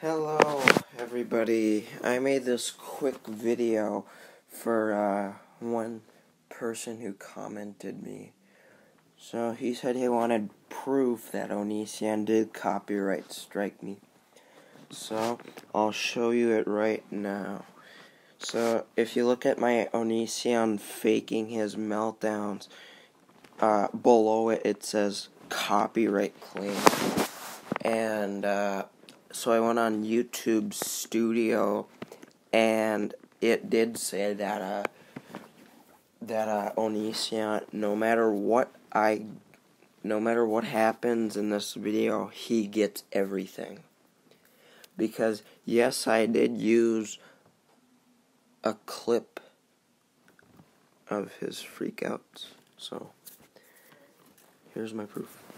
Hello, everybody. I made this quick video for uh, one person who commented me. So he said he wanted proof that Onision did copyright strike me. So I'll show you it right now. So if you look at my Onision faking his meltdowns, uh, below it it says copyright claim. And uh, so I went on YouTube Studio, and it did say that uh, that uh, Onision, no matter what I, no matter what happens in this video, he gets everything. Because yes, I did use a clip of his freakouts. So here's my proof.